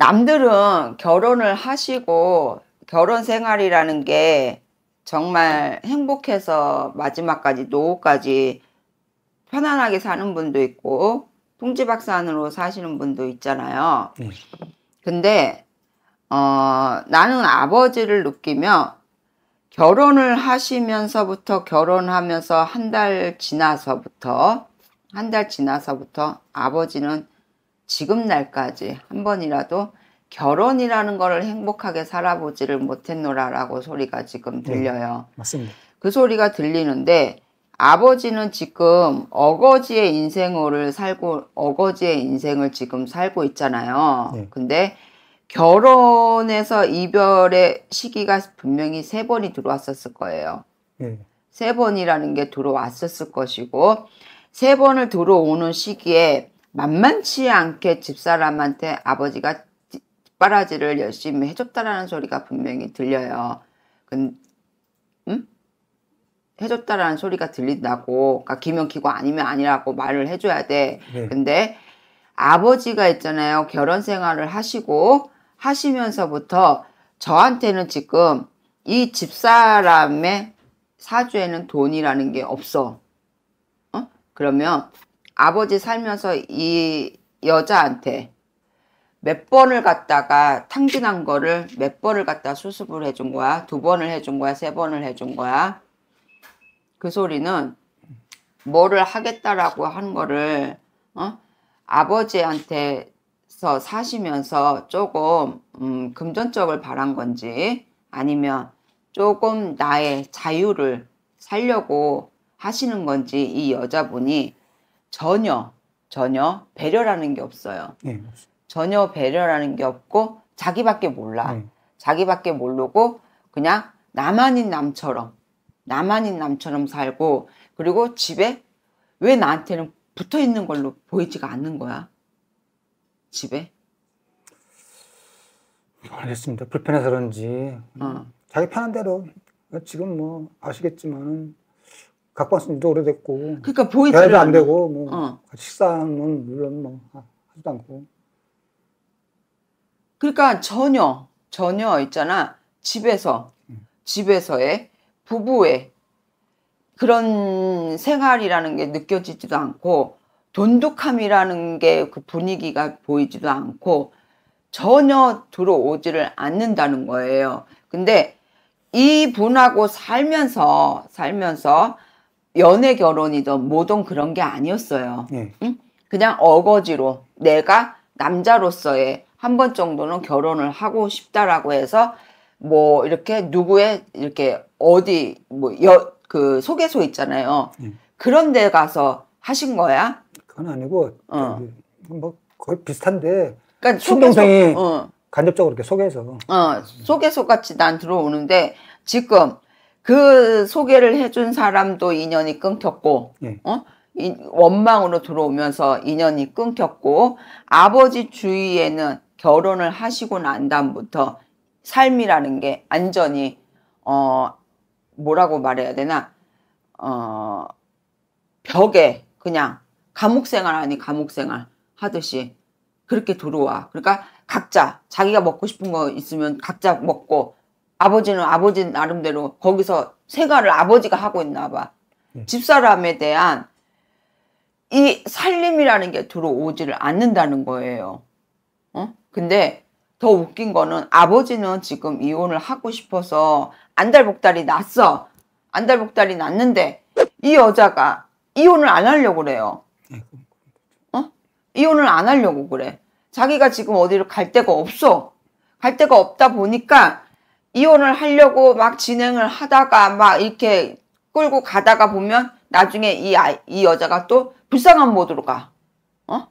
남들은 결혼을 하시고 결혼 생활이라는 게 정말 행복해서 마지막까지 노후까지 편안하게 사는 분도 있고 통지박산으로 사시는 분도 있잖아요. 네. 근데 어, 나는 아버지를 느끼며 결혼을 하시면서부터 결혼하면서 한 달 지나서부터 한 달 지나서부터 아버지는 지금 날까지 한 번이라도 결혼이라는 거를 행복하게 살아보지를 못했노라라고 소리가 지금 들려요. 맞습니다. 그 소리가 들리는데 아버지는 지금 어거지의 인생을 살고 어거지의 인생을 지금 살고 있잖아요. 네. 근데 결혼해서 이별의 시기가 분명히 세 번이 들어왔었을 거예요. 예. 세 번이라는 게 들어왔었을 것이고 세 번을 들어오는 시기에 만만치 않게 집사람한테 아버지가 뒷바라지를 열심히 해줬다라는 소리가 분명히 들려요. 근, 음? 해줬다라는 소리가 들린다고, 그러니까 기면 기고 아니면 아니라고 말을 해줘야 돼. 네. 근데 아버지가 있잖아요. 결혼 생활을 하시고 하시면서부터 저한테는 지금 이 집사람의 사주에는 돈이라는 게 없어. 어? 그러면 아버지 살면서 이 여자한테 몇 번을 갖다가 탕진한 거를 몇 번을 갖다 수습을 해준 거야? 두 번을 해준 거야? 세 번을 해준 거야? 그 소리는 뭐를 하겠다라고 한 거를 어? 아버지한테서 사시면서 조금 음, 금전적을 바란 건지 아니면 조금 나의 자유를 살려고 하시는 건지 이 여자분이 전혀 전혀 배려라는 게 없어요. 예. 맞습니다. 전혀 배려라는 게 없고 자기밖에 몰라. 네. 자기밖에 모르고 그냥 나만인 남처럼 나만인 남처럼 살고 그리고 집에 왜 나한테는 붙어 있는 걸로 보이지가 않는 거야? 집에? 알겠습니다. 불편해서 그런지 어. 자기 편한 대로 지금 뭐 아시겠지만 지도 오래됐고 그러니까 보이지를 대화도 안. 되고 뭐 어. 식사는 물론 뭐 하- 하지도 않고 그러니까 전혀 전혀 있잖아 집에서 집에서의 부부의 그런 생활이라는 게 느껴지지도 않고 돈독함이라는 게 그 분위기가 보이지도 않고 전혀 들어오지를 않는다는 거예요. 근데 이 분하고 살면서 살면서 연애 결혼이든 뭐든 그런 게 아니었어요. 예. 그냥 어거지로 내가 남자로서의 한 번 정도는 결혼을 하고 싶다라고 해서 뭐 이렇게 누구의 이렇게 어디 뭐여그 소개소 있잖아요. 음. 그런 데 가서 하신 거야? 그건 아니고 어. 뭐 거의 비슷한데 그러니까 친동생이 소개소, 어, 간접적으로 이렇게 소개해서 어, 소개소 같이 난 들어오는데 지금 그 소개를 해준 사람도 인연이 끊겼고 예. 어? 이- 원망으로 들어오면서 인연이 끊겼고 아버지 주위에는 결혼을 하시고 난 다음부터 삶이라는 게 완전히 어 뭐라고 말해야 되나 어 벽에 그냥 감옥 생활 아니 감옥 생활 하듯이 그렇게 들어와. 그러니까 각자 자기가 먹고 싶은 거 있으면 각자 먹고 아버지는 아버지 나름대로 거기서 생활을 아버지가 하고 있나 봐. 음. 집사람에 대한 이 살림이라는 게 들어오지를 않는다는 거예요. 어? 근데 더 웃긴 거는 아버지는 지금 이혼을 하고 싶어서 안달복달이 났어. 안달복달이 났는데 이 여자가 이혼을 안 하려고 그래요. 어? 이혼을 안 하려고 그래. 자기가 지금 어디를 갈 데가 없어. 갈 데가 없다 보니까 이혼을 하려고 막 진행을 하다가 막 이렇게 끌고 가다가 보면 나중에 이, 아이, 이 여자가 또 불쌍한 모드로 가. 어?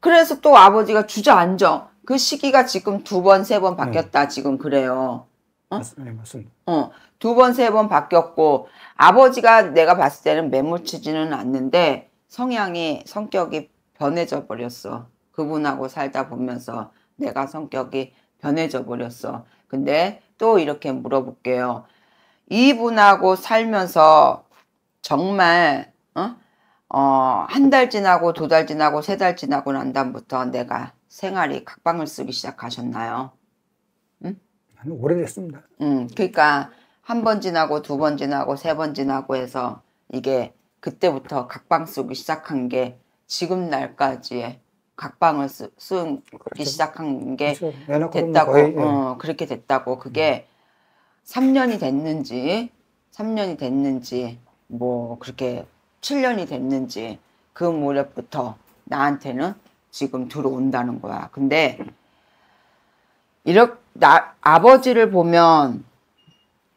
그래서 또 아버지가 주저앉아. 그 시기가 지금 두 번, 세 번 바뀌었다. 지금 그래요. 어? 맞, 네, 맞습니다. 어, 두 번, 세 번 바뀌었고, 아버지가 내가 봤을 때는 매몰치지는 않는데, 성향이, 성격이 변해져 버렸어. 그분하고 살다 보면서 내가 성격이 변해져 버렸어. 근데 또 이렇게 물어볼게요. 이분하고 살면서 정말, 어? 어, 한 달 지나고 두 달 지나고 세 달 지나고 난 다음부터 내가 생활이 각방을 쓰기 시작하셨나요? 한 오래됐습니다. 음, 그러니까 한 번 지나고 두 번 지나고 세 번 지나고 해서 이게 그때부터 각방 쓰기 시작한 게 지금 날까지의 각방을 쓰, 쓰기 그렇죠. 시작한 게 그렇죠. 됐다고 거의, 예. 어, 그렇게 됐다고 그게 3년이 됐는지 3년이 됐는지 뭐 그렇게 7년이 됐는지 그 무렵부터 나한테는 지금 들어온다는 거야. 근데 이렇게 나 아버지를 보면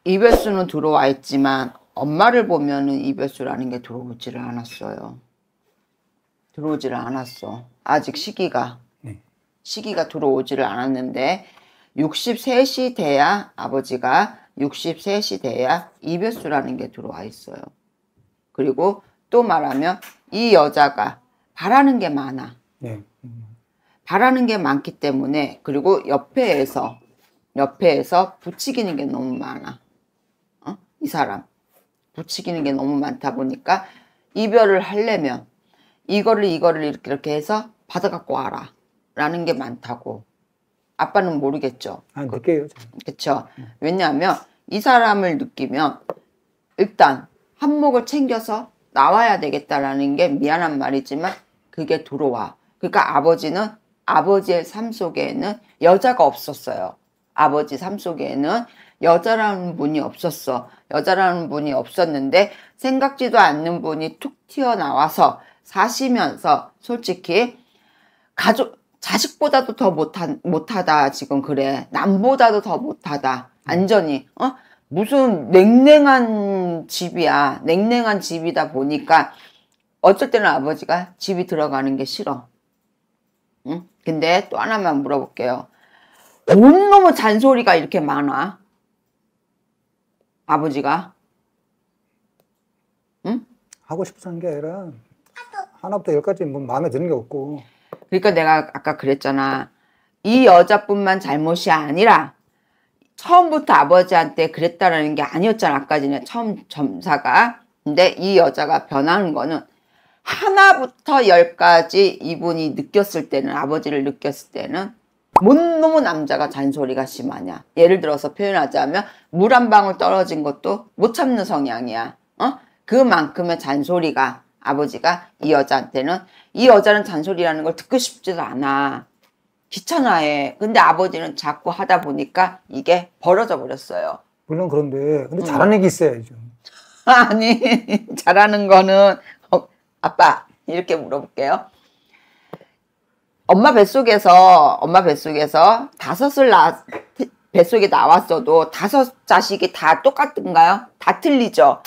이별수는 들어와 있지만 엄마를 보면은 이별수라는 게 들어오지를 않았어요. 들어오지를 않았어. 아직 시기가 네. 시기가 들어오지를 않았는데 63시 돼야 아버지가 63시 돼야 이별수라는 게 들어와 있어요. 그리고 또 말하면 이 여자가 바라는 게 많아. 예. 음. 바라는 게 많기 때문에 그리고 옆에에서 옆에에서 부추기는 게 너무 많아. 어? 이 사람 부추기는 게 너무 많다 보니까 이별을 하려면 이거를 이거를 이렇게 이렇게 해서 받아갖고 와라 라는 게 많다고 아빠는 모르겠죠. 아. 저는. 그쵸? 왜냐하면 이 사람을 느끼면 일단 한몫을 챙겨서 나와야 되겠다라는 게 미안한 말이지만 그게 들어와. 그러니까 아버지는 아버지의 삶 속에는 여자가 없었어요. 아버지 삶 속에는 여자라는 분이 없었어. 여자라는 분이 없었는데 생각지도 않는 분이 툭 튀어나와서 사시면서 솔직히 가족 자식보다도 더 못한 못하다 지금 그래. 남보다도 더 못하다. 안전히. 어? 무슨 냉랭한 집이야. 냉랭한 집이다 보니까 어쩔 때는 아버지가 집이 들어가는 게 싫어. 응? 근데 또 하나만 물어볼게요. 뭔 놈의 잔소리가 이렇게 많아? 아버지가? 하고 싶어서 한 게 아니라 하나부터 열까지 뭐 마음에 드는 게 없고 그러니까 내가 아까 그랬잖아. 이 여자뿐만 잘못이 아니라 처음부터 아버지한테 그랬다라는 게 아니었잖아. 아까 전에 처음 점사가. 근데 이 여자가 변하는 거는 하나부터 열까지 이분이 느꼈을 때는 아버지를 느꼈을 때는 뭔 놈의 남자가 잔소리가 심하냐. 예를 들어서 표현하자면 물 한 방울 떨어진 것도 못 참는 성향이야. 어? 그만큼의 잔소리가 아버지가 이 여자한테는 이 여자는 잔소리라는 걸 듣고 싶지도 않아. 귀찮아해. 근데 아버지는 자꾸 하다 보니까 이게 벌어져 버렸어요. 물론 그런데 음. 근데 잘하는 얘기 있어야죠. 아니 잘하는 거는 어, 아빠 이렇게 물어볼게요. 엄마 뱃속에서 엄마 뱃속에서 다섯을 낳 뱃속에 나왔어도 다섯 자식이 다 똑같은가요? 다 틀리죠.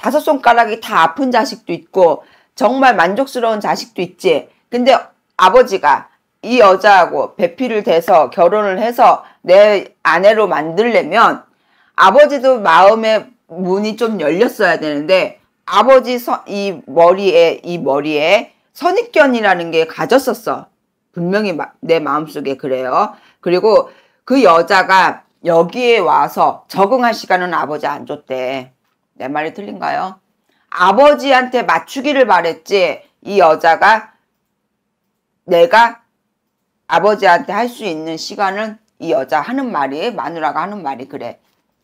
다섯 손가락이 다 아픈 자식도 있고 정말 만족스러운 자식도 있지. 근데 아버지가 이 여자하고 배필을 대서 결혼을 해서 내 아내로 만들려면 아버지도 마음의 문이 좀 열렸어야 되는데 아버지 서, 이 머리에 이 머리에 선입견이라는 게 가졌었어. 분명히 마- 내 마음속에 그래요. 그리고 그 여자가 여기에 와서 적응할 시간은 아버지 안 줬대. 내 말이 틀린가요? 아버지한테 맞추기를 바랬지. 이 여자가 내가 아버지한테 할 수 있는 시간은 이 여자 하는 말이 마누라가 하는 말이 그래.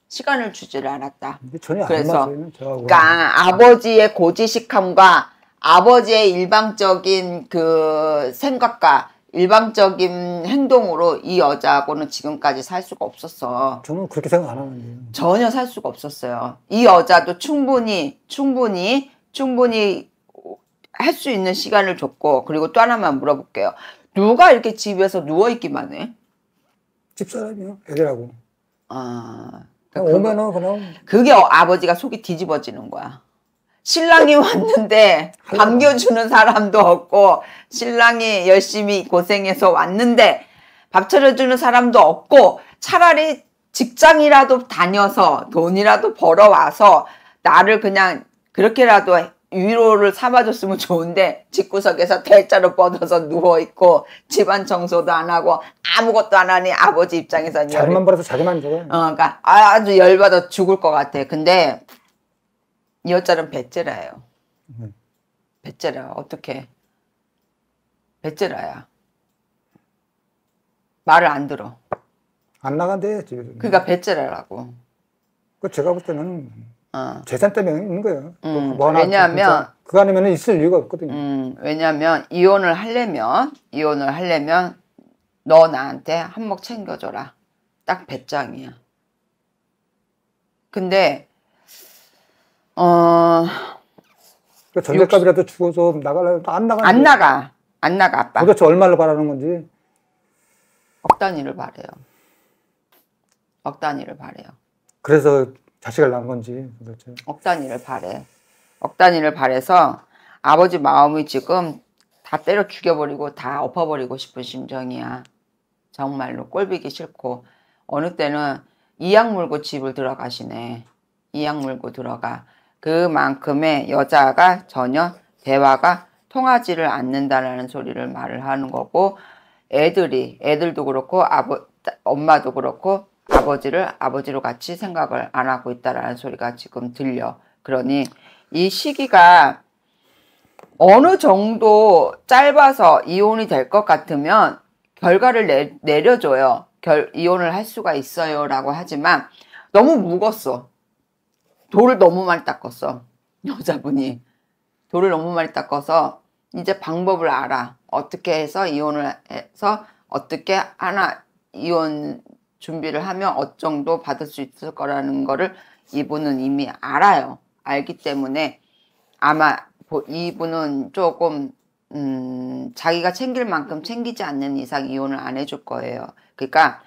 시간을 주지를 않았다. 그래서. 그러니까 아버지의 고지식함과 아버지의 일방적인 그 생각과 일방적인 행동으로 이 여자하고는 지금까지 살 수가 없었어. 저는 그렇게 생각 안 하는데요. 전혀 살 수가 없었어요. 이 여자도 충분히, 충분히, 충분히 할 수 있는 시간을 줬고, 그리고 또 하나만 물어볼게요. 누가 이렇게 집에서 누워있기만 해? 집사람이요, 애들하고. 아, 그거- 오면은 그냥 그게 어- 아버지가 속이 뒤집어지는 거야. 신랑이 왔는데 반겨주는 사람도 없고 신랑이 열심히 고생해서 왔는데 밥 차려주는 사람도 없고 차라리 직장이라도 다녀서 돈이라도 벌어와서 나를 그냥 그렇게라도 위로를 삼아줬으면 좋은데 집구석에서 대자로 뻗어서 누워있고 집안 청소도 안 하고 아무것도 안 하니 아버지 입장에서는 자기만 벌어서 자기만 저거. 어, 그러니까 아주 열받아 죽을 것 같아. 근데 이 여자는 배째라예요. 음. 배째라 어떻게? 배째라야. 말을 안 들어. 안 나간대 집에. 그러니까 배째라라고. 그 제가 볼 때는 어. 재산 때문에 있는 거예요. 음, 뭐 왜냐하면- 그 아니면 있을 이유가 없거든요. 음, 왜냐면 이혼을 하려면 이혼을 하려면 너 나한테 한몫 챙겨줘라. 딱 배짱이야. 근데 어, 그 전세값이라도 주고서 나가려면 안 나가. 안 나가. 안 나가 아빠. 도대체 얼마를 바라는 건지. 억 단위를 바래요. 억 단위를 바래요. 그래서 자식을 낳은 건지 도대체. 억 단위를 바래. 억 단위를 바래서 아버지 마음이 지금 다 때려 죽여버리고 다 엎어버리고 싶은 심정이야. 정말로 꼴비기 싫고 어느 때는 이약 물고 집을 들어가시네. 이약 물고 들어가. 그만큼의 여자가 전혀 대화가 통하지를 않는다라는 소리를 말을 하는 거고 애들이 애들도 그렇고 아버 엄마도 그렇고 아버지를 아버지로 같이 생각을 안 하고 있다라는 소리가 지금 들려. 그러니 이 시기가 어느 정도 짧아서 이혼이 될 것 같으면 결과를 내, 내려줘요. 결, 이혼을 할 수가 있어요 라고 하지만 너무 묵었어. 돌을 너무 많이 닦았어. 여자분이. 돌을 너무 많이 닦아서 이제 방법을 알아. 어떻게 해서 이혼을 해서 어떻게 하나 이혼 준비를 하면 어느 정도 받을 수 있을 거라는 거를 이분은 이미 알아요. 알기 때문에 아마 보- 이분은 조금 음, 자기가 챙길 만큼 챙기지 않는 이상 이혼을 안 해줄 거예요. 그러니까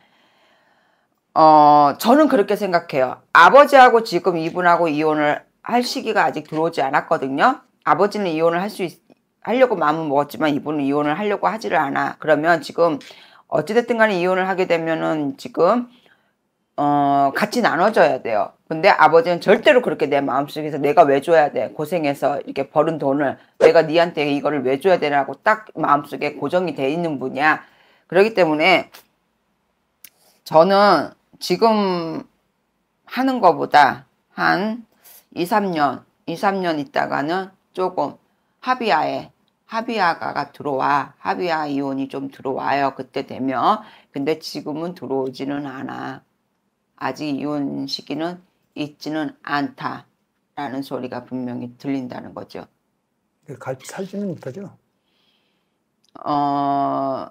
어, 저는 그렇게 생각해요. 아버지하고 지금 이분하고 이혼을 할 시기가 아직 들어오지 않았거든요. 아버지는 이혼을 할 수 하려고 마음은 먹었지만 이분은 이혼을 하려고 하지를 않아. 그러면 지금 어찌됐든 간에 이혼을 하게 되면은 지금 어, 같이 나눠줘야 돼요. 근데 아버지는 절대로 그렇게 내 마음속에서 내가 왜 줘야 돼? 고생해서 이렇게 벌은 돈을 내가 니한테 이거를 왜 줘야 되라고 딱 마음속에 고정이 돼 있는 분이야. 그렇기 때문에 저는 지금 하는 것보다 한 2, 3년, 2, 3년 있다가는 조금 합의하에 합의화가 들어와. 합의화 이혼이 좀 들어와요. 그때 되면. 근데 지금은 들어오지는 않아. 아직 이혼 시기는 있지는 않다. 라는 소리가 분명히 들린다는 거죠. 갈- 살지는 못하죠. 어,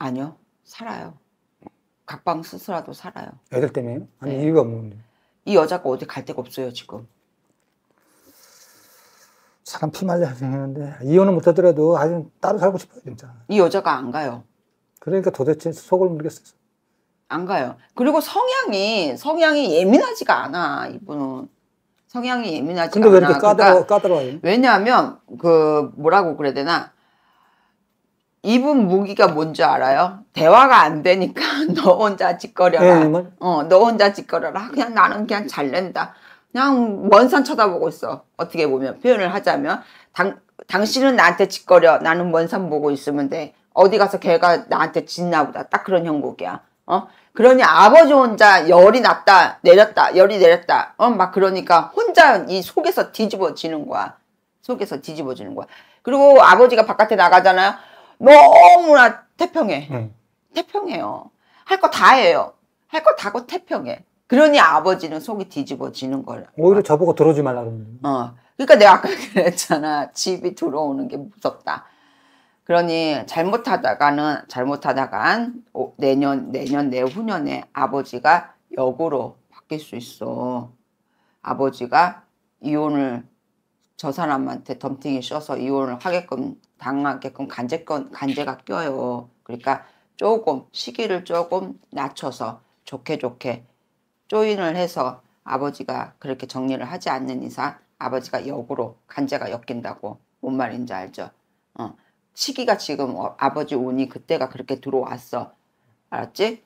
아니요. 살아요. 각방 스스라도 살아요. 애들 때문에요? 아니 네. 이유가 없는데. 이 여자가 어디 갈 데가 없어요, 지금. 사람 피 말려 생겼는데 이혼은 못하더라도 아주 따로 살고 싶어요 진짜. 이 여자가 안 가요. 그러니까 도대체 속을 모르겠어요. 안 가요. 그리고 성향이 성향이 예민하지가 않아 이분은 성향이 예민하지가 근데 왜 이렇게 않아. 까다로워, 그러니까 까다로워요? 왜냐하면 그 뭐라고 그래야 되나 이분 무기가 뭔지 알아요? 대화가 안 되니까 너 혼자 짓거려라. 예, 뭐, 어, 너 혼자 짓거려라. 그냥 나는 그냥 잘 낸다. 그냥 먼산 쳐다보고 있어. 어떻게 보면 표현을 하자면 당 당신은 나한테 짓거려. 나는 먼산 보고 있으면 돼. 어디 가서 걔가 나한테 짓나 보다. 딱 그런 형국이야. 어? 그러니 아버지 혼자 열이 났다, 내렸다, 열이 내렸다. 어? 막 그러니까 혼자 이 속에서 뒤집어지는 거야. 속에서 뒤집어지는 거야. 그리고 아버지가 바깥에 나가잖아요. 너무나 태평해. 응. 태평해요. 할 거 다 해요. 할 거다 하고 태평해. 그러니 아버지는 속이 뒤집어지는 거야. 오히려 저보고 들어오지 말라 그러는데. 어. 그러니까 내가 아까 그랬잖아. 집이 들어오는 게 무섭다. 그러니 잘못하다가는 잘못하다간 오- 내년 내년 내후년에 아버지가 역으로 바뀔 수 있어. 아버지가 이혼을 저 사람한테 덤팅이 씌어서 이혼을 하게끔 당하게끔 간제건 간제가 껴요. 그러니까 조금 시기를 조금 낮춰서 좋게 좋게 조인을 해서 아버지가 그렇게 정리를 하지 않는 이상 아버지가 역으로 간제가 엮인다고 뭔 말인지 알죠? 어. 시기가 지금 어, 아버지 운이 그때가 그렇게 들어왔어. 알았지?